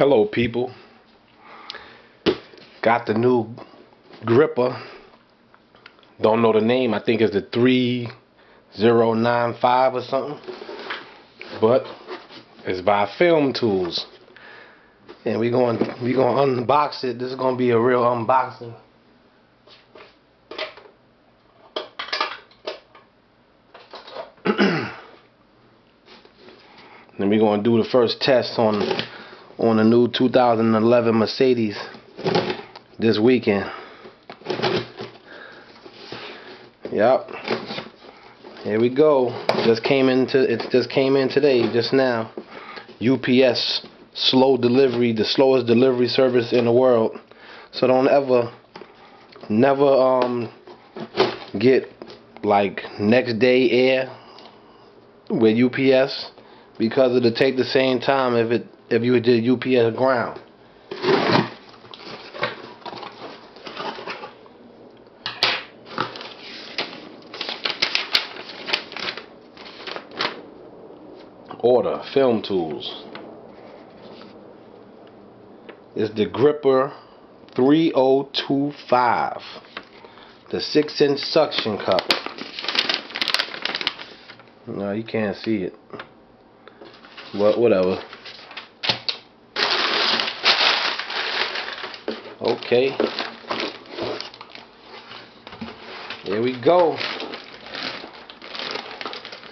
Hello people. Got the new gripper. Don't know the name. I think it's the 3095 or something. But it's by Film Tools. And we're going we going to unbox it. This is going to be a real unboxing. then we're going to do the first test on on a new 2011 Mercedes this weekend. Yep. Here we go. Just came into it just came in today, just now. UPS slow delivery, the slowest delivery service in the world. So don't ever never um get like next day air with UPS because it'll take the same time if it if you did UPS ground. Order film tools. It's the Gripper 3025. The 6 inch suction cup. No, you can't see it. But whatever. Okay. There we go.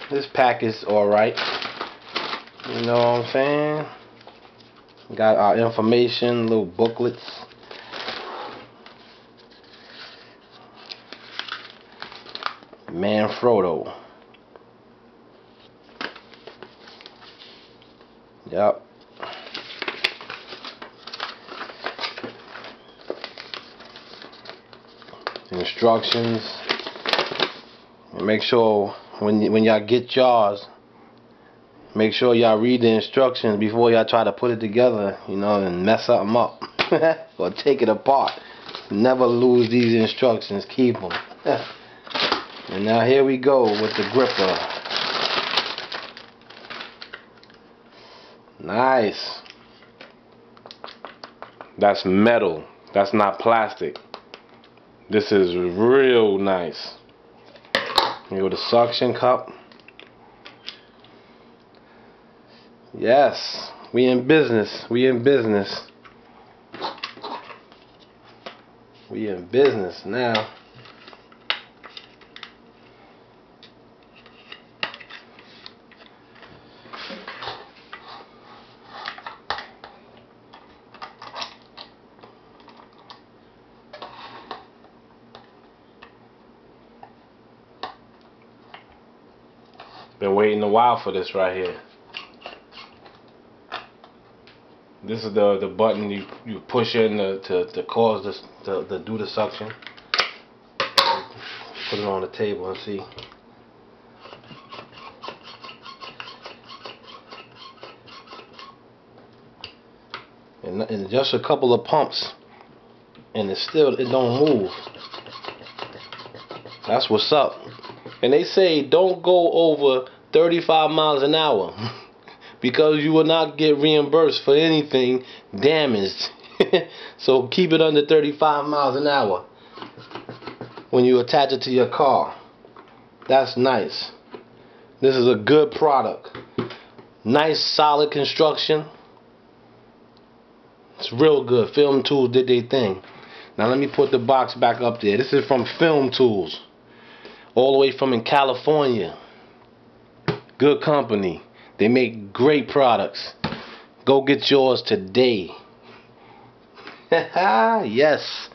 This pack is alright. You know what I'm saying? Got our information, little booklets. Manfrotto. Yep. Instructions. And make sure when when y'all get yours, make sure y'all read the instructions before y'all try to put it together, you know, and mess something up or take it apart. Never lose these instructions. Keep them. and now here we go with the gripper. Nice. That's metal. That's not plastic. This is real nice. Here go the suction cup. Yes, we in business. We in business. We in business now. Been waiting a while for this right here. This is the the button you you push in to to, to cause this to, to do the suction. Put it on the table and see. And, and just a couple of pumps, and it still it don't move. That's what's up. And they say don't go over 35 miles an hour because you will not get reimbursed for anything damaged. so keep it under 35 miles an hour when you attach it to your car. That's nice. This is a good product. Nice solid construction. It's real good. Film Tools did their thing. Now let me put the box back up there. This is from Film Tools all the way from in California. Good company. They make great products. Go get yours today. yes.